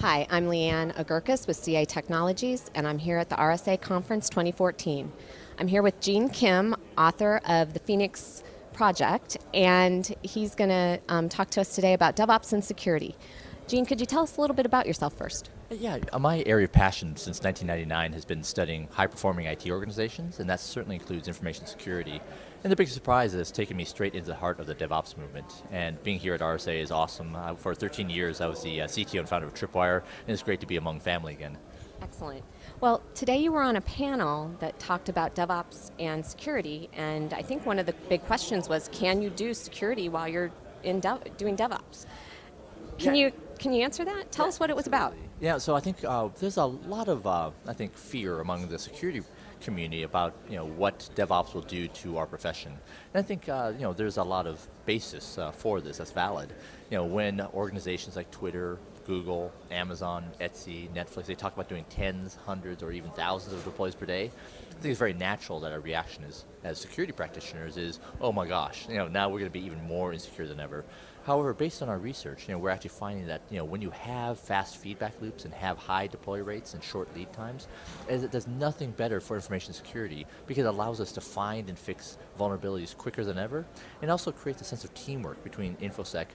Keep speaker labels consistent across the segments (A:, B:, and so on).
A: Hi, I'm Leanne Agurkis with CA Technologies, and I'm here at the RSA Conference 2014. I'm here with Gene Kim, author of the Phoenix Project, and he's going to um, talk to us today about DevOps and security. Gene, could you tell us a little bit about yourself first?
B: Yeah, uh, my area of passion since 1999 has been studying high-performing IT organizations, and that certainly includes information security. And the big surprise is taking me straight into the heart of the DevOps movement. And being here at RSA is awesome. Uh, for 13 years, I was the uh, CTO and founder of Tripwire, and it's great to be among family again.
A: Excellent. Well, today you were on a panel that talked about DevOps and security, and I think one of the big questions was, can you do security while you're in dev doing DevOps? Can yeah. you can you answer that? Tell yeah, us what it was about.
B: Yeah, so I think uh, there's a lot of uh, I think fear among the security community about you know what DevOps will do to our profession. And I think uh, you know there's a lot of basis uh, for this that's valid. You know when organizations like Twitter, Google, Amazon, Etsy, Netflix, they talk about doing tens, hundreds, or even thousands of deploys per day. I think it's very natural that our reaction is, as security practitioners is, oh my gosh, you know, now we're going to be even more insecure than ever. However, based on our research, you know, we're actually finding that you know, when you have fast feedback loops and have high deploy rates and short lead times, it does nothing better for information security because it allows us to find and fix vulnerabilities quicker than ever, and also creates a sense of teamwork between InfoSec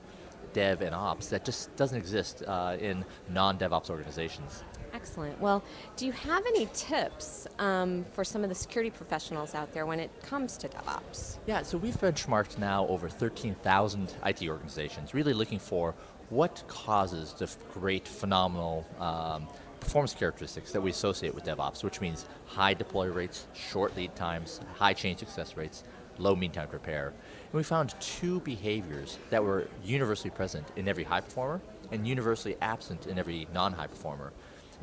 B: dev and ops that just doesn't exist uh, in non-DevOps organizations.
A: Excellent. Well, do you have any tips um, for some of the security professionals out there when it comes to DevOps?
B: Yeah, so we've benchmarked now over 13,000 IT organizations, really looking for what causes the great, phenomenal um, performance characteristics that we associate with DevOps, which means high deploy rates, short lead times, high change success rates, low mean time to repair. And we found two behaviors that were universally present in every high performer and universally absent in every non-high performer.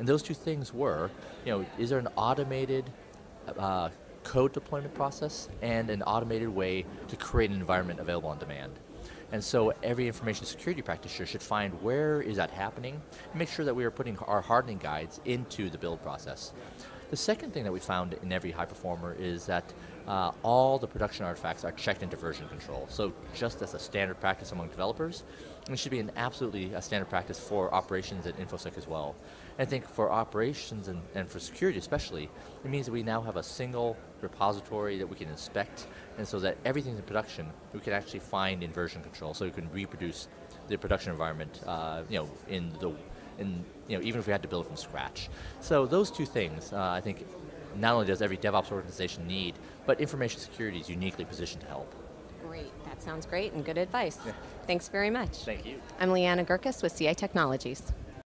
B: And those two things were, you know, is there an automated uh, code deployment process and an automated way to create an environment available on demand? And so every information security practitioner should find where is that happening and make sure that we are putting our hardening guides into the build process. The second thing that we found in every high performer is that uh, all the production artifacts are checked into version control. So just as a standard practice among developers, it should be an absolutely a standard practice for operations at InfoSec as well. I think for operations and, and for security especially, it means that we now have a single repository that we can inspect, and so that everything's in production, we can actually find in version control, so we can reproduce the production environment, uh, you know, in the, in, you know, even if we had to build it from scratch. So those two things, uh, I think, not only does every DevOps organization need, but information security is uniquely positioned to help.
A: Great, that sounds great and good advice. Yeah. Thanks very much.
B: Thank you.
A: I'm Leanne Agurkis with CA Technologies.